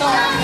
No.